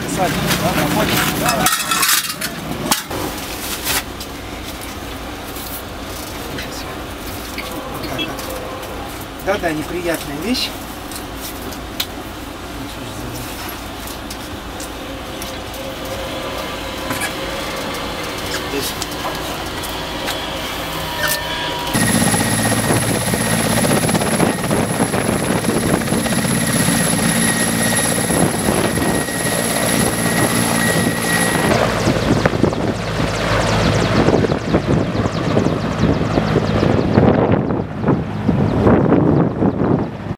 посадим. Да, работаем. Да, да, неприятная вещь.